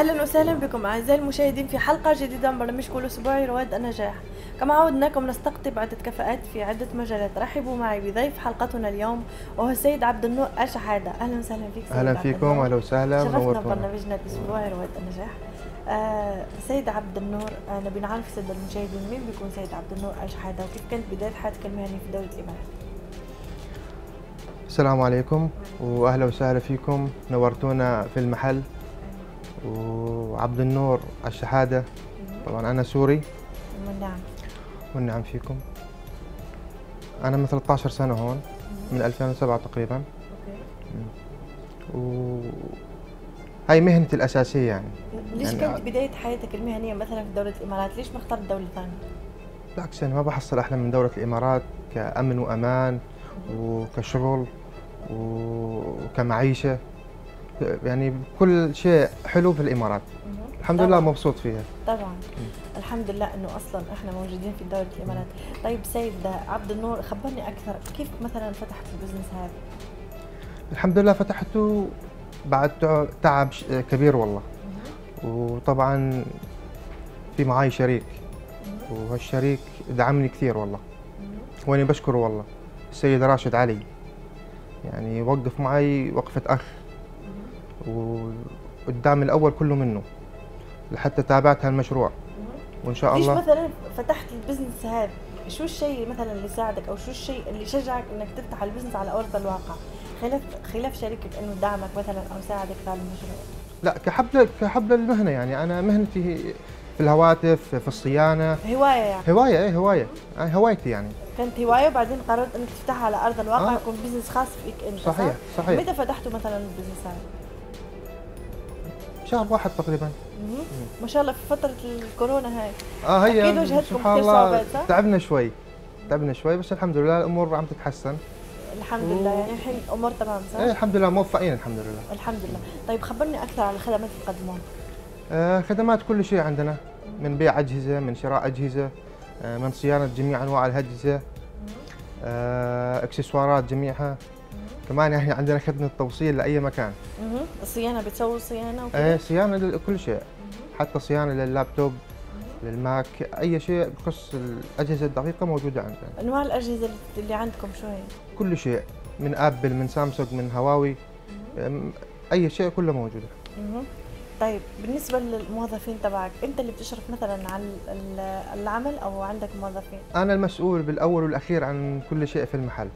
أهلا وسهلا بكم أعزائي المشاهدين في حلقة جديدة من برنامجكم الاسبوعي رواد النجاح. كما عودناكم نستقطب عده كفاءات في عدة مجالات. رحبوا معي بضيف حلقتنا اليوم وهو السيد عبد النور الشحادة. أهلا وسهلا فيك سيد أهلا عبد فيكم. أهلا وسهلا شرفنا برنامجنا الاسبوعي رواد النجاح. آه سيد عبد النور آه نبي نعرف سيد المشاهدين مين بيكون سيد عبد النور الشحادة؟ وكيف كانت بداية حياتك المهنيه في دولة الامارات السلام عليكم واهلا وسهلا فيكم. نورتونا في المحل. وعبد النور الشهادة. طبعا أنا سوري. نعم والنعم فيكم. أنا من 13 سنة هون من 2007 تقريبا. okay. و هاي مهنتي الأساسية يعني. ليش يعني كانت بداية حياتك المهنية مثلا في دولة الإمارات؟ ليش ما اخترت دولة ثانية؟ بالعكس أنا ما بحصل أحلى من دولة الإمارات كأمن وأمان وكشغل وكمعيشة. يعني كل شيء حلو في الإمارات. الحمد. لله مبسوط فيها. طبعا. الحمد لله إنه أصلا إحنا موجودين في دولة الإمارات. طيب سيد عبد النور خبرني أكثر. كيف مثلا فتحت البزنس هذا؟ الحمد لله فتحته بعد تع- تعب كبير والله. وطبعا في معاي شريك. وهالشريك دعمني كثير والله. وأنا بشكره والله. السيد راشد علي. يعني وقف معي وقفة أخ. والدعم الأول كله منه لحتى تابعت هالمشروع. وإن شاء ليش الله مثلا فتحت ال business هذا؟ شو الشيء مثلا اللي ساعدك أو شو الشيء اللي شجعك إنك تفتح ال business على أرض الواقع؟ خلاف خلاف شريكك إنه دعمك مثلا أو ساعدك في المشروع لا كحب كحب المهنة يعني. أنا مهنتي في الهواتف في الصيانة. هواية يعني. هواية إيه هواية. آه، هوايتي يعني. كانت هواية وبعدين قررت إنك تفتحها على أرض الواقع آه. يكون business خاص فيك أنت صحيح صح؟ صحيح. متى فتحتوا مثلا ال business هذا؟ شهر واحد تقريبا. ما شاء الله في فترة الكورونا هاي. آه هي واجهتكم سبحان كثير الله؟ تعبنا شوي تعبنا شوي بس الحمد لله الأمور عم تتحسن. الحمد لله يعني الحين الأمور تمام صح؟ إيه الحمد لله موفقين الحمد لله. الحمد لله. طيب خبرني أكثر عن الخدمات اللي تقدموها. آه خدمات كل شيء عندنا من بيع أجهزة من شراء أجهزة آه من صيانة جميع أنواع الأجهزة آه إكسسوارات جميعها. كمان يعني عندنا خدمه توصيل لأي مكان. مهم. الصيانة بتسووا صيانة وكذا؟ آه صيانة لكل شيء. حتى صيانة لللابتوب للماك أي شيء بخص الأجهزة الدقيقة موجودة عندنا. أنواع الأجهزة اللي- عندكم شو هي؟ كل شيء. من آبل من سامسونج من هواوي. أي شيء كله موجوده مهم. طيب بالنسبة للموظفين تبعك أنت اللي بتشرف مثلا على ال- العمل أو عندك موظفين؟ أنا المسؤول بالأول والأخير عن كل شيء في المحل.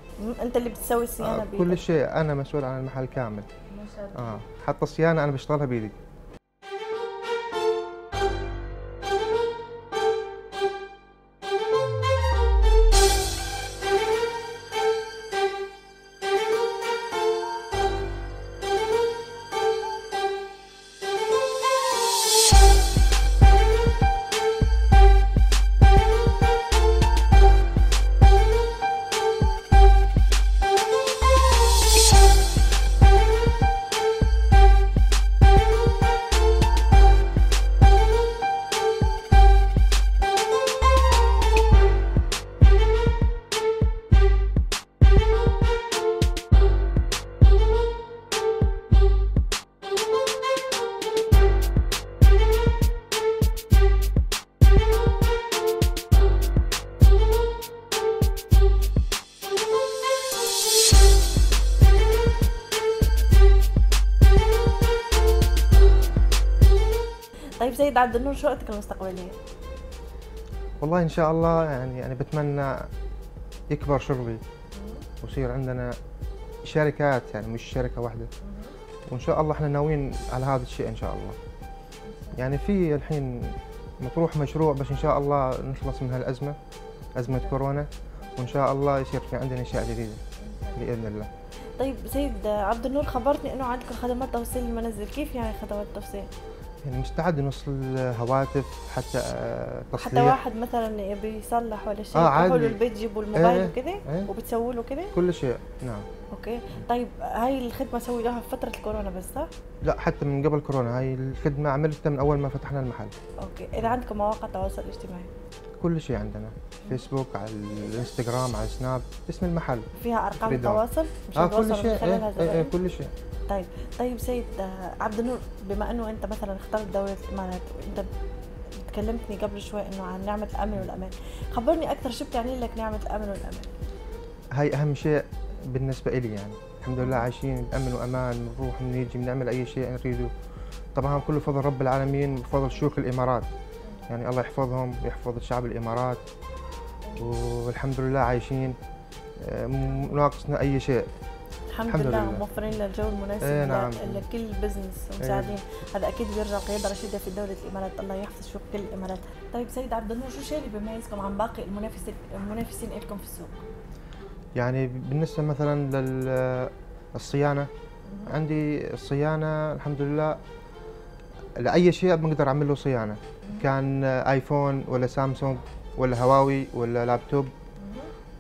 أنت اللي بتسوي الصيانة آه، بيدك كل شيء أنا مسؤول عن المحل كامل. ما شاء الله. آه حتى الصيانة أنا بشتغلها بإيدي. طيب سيد عبد النور شو رؤيتك المستقبلية؟ والله إن شاء الله يعني أنا بتمنى يكبر شغلي ويصير عندنا شركات يعني مش شركة واحدة وإن شاء الله إحنا ناويين على هذا الشيء إن شاء الله يعني في الحين مطروح مشروع بس إن شاء الله نخلص من هالأزمة أزمة كورونا وإن شاء الله يصير في عندنا أشياء جديدة بإذن الله طيب سيد عبد النور خبرتني إنه عندكم خدمات توصيل المنازل كيف يعني خدمات توصيل؟ يعني مستعد نوصل هواتف حتى آه، حتى تصليح واحد مثلا يبي يصلح ولا شيء آه،. له البيت تجيبوا الموبايل إيه، وكذا إيه. وبتسووا له كذا؟ كل شيء نعم okay طيب هاي الخدمة سويتوها في فترة الكورونا بس صح؟ لا حتى من قبل كورونا هاي الخدمة عملتها من أول ما فتحنا المحل okay إذا عندكم مواقع تواصل اجتماعي كل شيء عندنا. فيسبوك على الإنستغرام على السناب اسم المحل. فيها أرقام Freedom. تواصل؟ مش آه كل شيء. إيه زبائن؟ كل شيء. طيب. طيب سيد آه، عبد النور بما إنه أنت مثلا اخترت دوله الإمارات وانت تكلمتني قبل شوي إنه عن نعمة الأمن والأمان. خبرني أكثر شو بتعني لك نعمة الأمن والأمان؟ هاي أهم شيء بالنسبة لي يعني. الحمد لله عايشين بامن وامان بنروح بنيجي بنعمل أي شيء نريده. طبعا كله فضل رب العالمين وفضل شيوخ الإمارات. يعني الله يحفظهم ويحفظ شعب الإمارات. والحمد لله عايشين آه، مو ناقصنا أي شيء. الحمد, الحمد لله لله. موفرين لنا الجو المناسب ل- نعم. لكل business ومساعدين هذا أكيد بيرجع قيادة رشيدة في دولة الإمارات. الله يحفظ شيوخ الإمارات. طيب سيد عبد النور شو الشيء اللي بيميزكم عن باقي المنافسين المنافسين لكم في السوق؟ يعني بالنسبة مثلا للصيانه عندي الصيانة الحمد لله لأي شيء بنقدر أعمل له صيانة. كان آيفون ولا سامسونج ولا هواوي ولا لابتوب.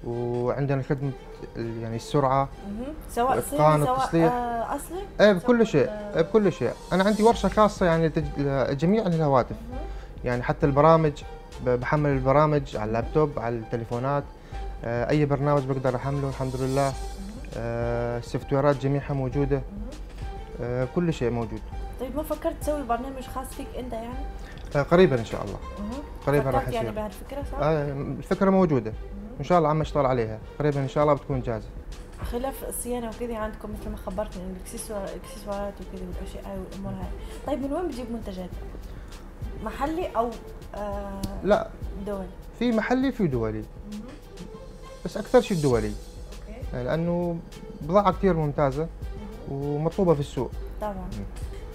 وعندنا خدمة يعني السرعة. سواء صيني سواء التصليح. آه أصلي؟ إيه بكل شيء آه، بكل شيء. أنا عندي ورشة خاصة يعني لجميع الهواتف. يعني حتى البرامج بحمل البرامج على اللابتوب على التليفونات. آه، أي برنامج بقدر أحمله الحمد لله. السوفت ويرات جميعها موجودة. كل شيء موجود. طيب ما فكرت تسوي برنامج خاص فيك أنت يعني؟ آه، قريبا إن شاء الله. قريبا راح فكرت يعني يصير بهالفكرة صح؟ آه، الفكرة موجودة. إن شاء الله عم اشتغل عليها. قريبا إن شاء الله بتكون جاهزة. خلاف الصيانة وكذا عندكم مثل ما خبرتني انه الاكسسوار الإكسسوارات وكذا والأشياء والأمور هاي. طيب من وين بتجيب منتجات؟ محلي أو آه لا. دولي؟ في محلي في دولي. بس أكثر شيء دولي. أوكي. يعني لأنه بضاعة كثير ممتازة ومطلوبة في السوق. طبعا.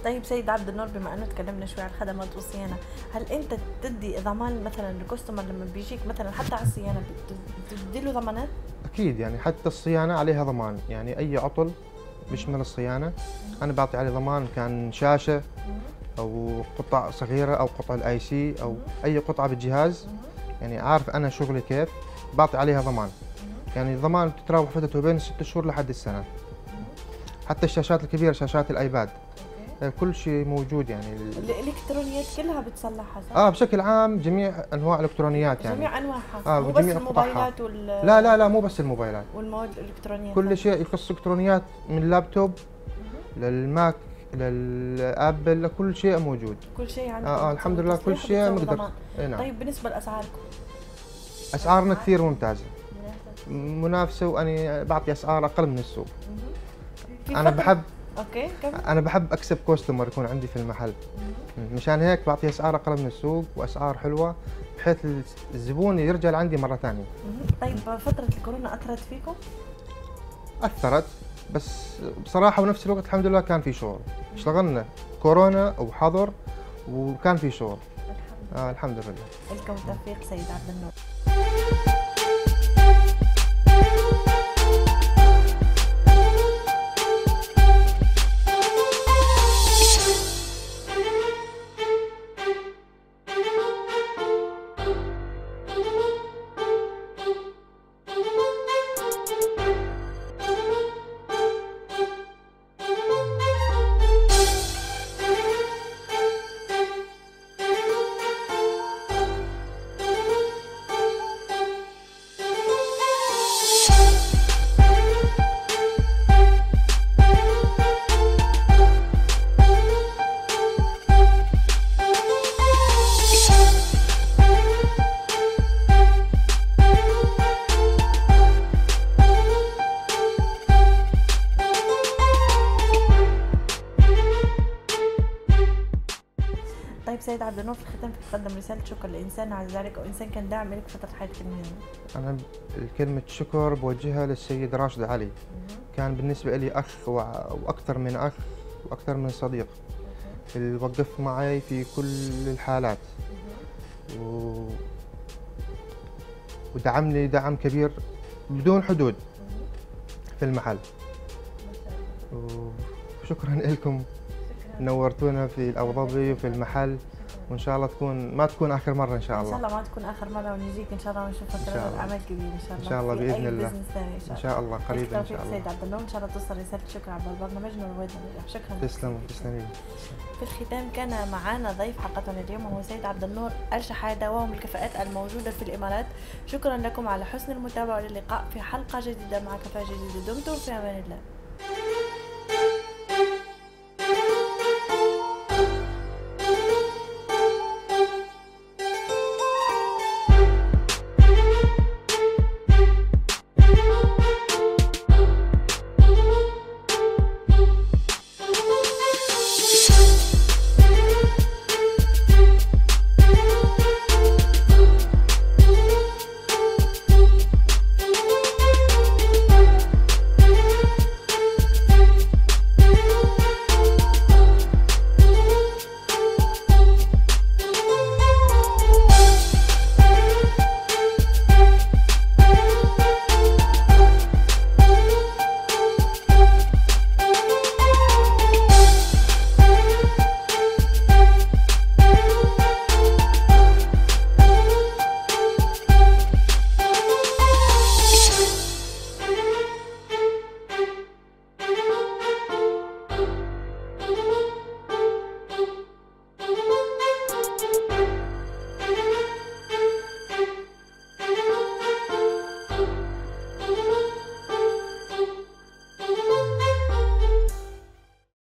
طيب سيد عبد النور بما أنه تكلمنا شوي عن الخدمات والصيانه هل أنت تدي ضمان مثلا ال customer لما بيجيك؟ مثلا حتى على الصيانة بت- بتدي له ضمانات؟ أكيد يعني حتى الصيانة عليها ضمان. يعني أي عطل بيشمل الصيانة. أنا بعطي عليه ضمان كان شاشة أو قطع صغيرة أو قطع ال IC أو أي قطعة بالجهاز. يعني عارف أنا شغلي كيف بعطي عليها ضمان. يعني الضمان بتتراوح فترته بين ست شهور لحد السنة. حتى الشاشات الكبيرة شاشات الايباد كل شيء موجود يعني ال- الإلكترونيات كلها بتصلحها صح؟ آه بشكل عام جميع أنواع الإلكترونيات يعني. جميع أنواعها. آه، مو بس الموبايلات وال لا لا لا مو بس الموبايلات. والمواد الإلكترونية كل شيء يخص إلكترونيات من اللابتوب للماك للآبل لكل شيء موجود. كل شيء عندكم آه, آه الحمد لله كل شيء ضمان. إيه نعم. طيب بالنسبة لأسعاركم. أسعارنا كثير ممتازة. منافسة وأنا بعطي أسعار أقل من السوق. أنا بحب أوكي كم أنا بحب أكسب كوستمر يكون عندي في المحل. مشان هيك بعطي أسعار أقل من السوق وأسعار حلوة بحيث الزبون يرجع لعندي مرة ثانية. طيب فترة الكورونا أثرت فيكم؟ أثرت بس بصراحة ونفس الوقت الحمد لله كان في شغل. اشتغلنا كورونا وحظر وكان في شغل. آه الحمد لله. لكم التوفيق سيد عبد النور. طيب سيد عبد النور في الختام تقدم رسالة شكر لإنسان عز ذلك أو إنسان كان داعم لك فترة حياتك المهنيه أنا كلمة شكر بوجهها للسيد راشد علي. كان بالنسبة لي أخ وع- وأكثر من أخ وأكثر من صديق. اللي وقف معي في كل الحالات. و... ودعمني دعم كبير بدون حدود في المحل. وشكرا لكم. نورتونا في الأبو ظبي وفي المحل. وإن شاء الله تكون ما تكون آخر مرة إن شاء إن شاء الله. الله ما تكون آخر مرة ونجيك إن شاء الله ونشوفك إن الله. اعمال كبير إن شاء الله. إن شاء الله أي الله. إن شاء إن الله. شاء الله. قريبا إن شاء سيد الله. عبد النور ان شاء الله توصل رسالة شكر عبر البرنامج النجاح شكرا. تسلموا. تسلمي في الختام كان معنا ضيف حلقتنا اليوم وهو سيد عبد النور الشحادة وهو من الكفاءات الموجودة في الإمارات. شكرا لكم على حسن المتابعة واللقاء في حلقة جديدة مع كفاءة جديدة. دمتم في أمان الله.